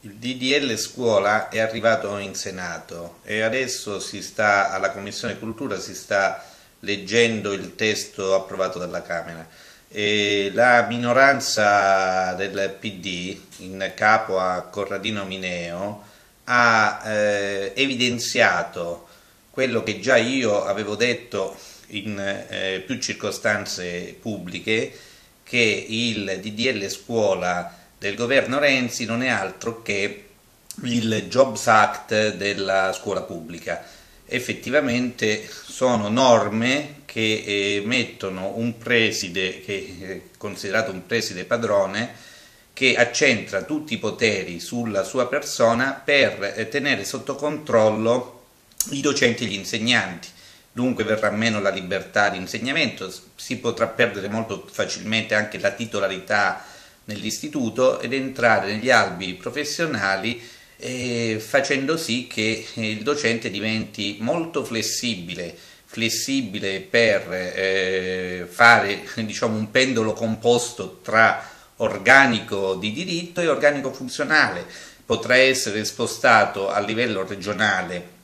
DDL scuola è arrivato in Senato e adesso sta, alla Commissione Cultura si sta leggendo il testo approvato dalla Camera. E la minoranza del PD, in capo a Corradino Mineo, ha eh, evidenziato quello che già io avevo detto in eh, più circostanze pubbliche, che il DDL scuola del governo Renzi non è altro che il Jobs Act della scuola pubblica. Effettivamente sono norme che eh, mettono un preside, che è considerato un preside padrone, che accentra tutti i poteri sulla sua persona per eh, tenere sotto controllo i docenti e gli insegnanti. Dunque verrà meno la libertà di insegnamento, si potrà perdere molto facilmente anche la titolarità nell'istituto ed entrare negli albi professionali eh, facendo sì che il docente diventi molto flessibile, flessibile per eh, fare diciamo, un pendolo composto tra organico di diritto e organico funzionale. Potrà essere spostato a livello regionale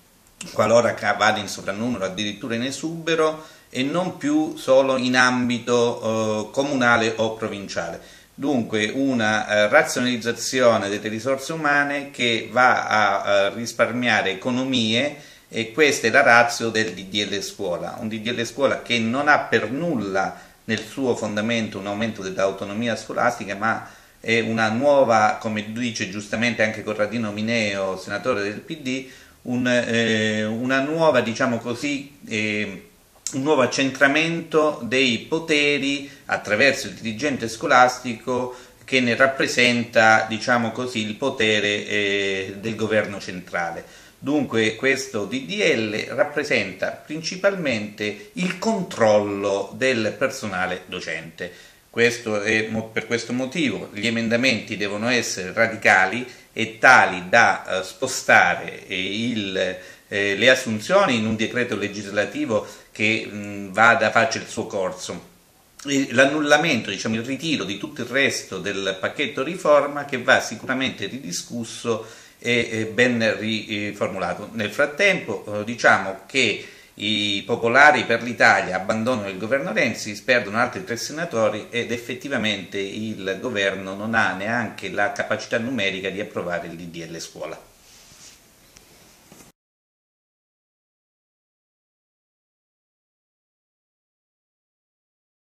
qualora vada in sovrannumero, addirittura in esubero e non più solo in ambito eh, comunale o provinciale. Dunque una eh, razionalizzazione delle risorse umane che va a, eh, risparmiare economie e questa è la razza del DDL scuola, un DDL scuola che non ha per nulla nel suo fondamento un aumento dell'autonomia scolastica ma è una nuova, come dice giustamente anche Corradino Mineo, senatore del PD, un, eh, una nuova, diciamo così, eh, un nuovo accentramento dei poteri attraverso il dirigente scolastico che ne rappresenta diciamo così, il potere eh, del governo centrale. Dunque questo DDL rappresenta principalmente il controllo del personale docente. Questo è, per questo motivo gli emendamenti devono essere radicali e tali da eh, spostare eh, il, eh, le assunzioni in un decreto legislativo che mh, vada, faccia il suo corso. L'annullamento, diciamo, il ritiro di tutto il resto del pacchetto riforma che va sicuramente ridiscusso e ben riformulato. Nel frattempo eh, diciamo che i popolari per l'Italia abbandonano il governo Renzi, perdono altri tre senatori ed effettivamente il governo non ha neanche la capacità numerica di approvare il DDL scuola.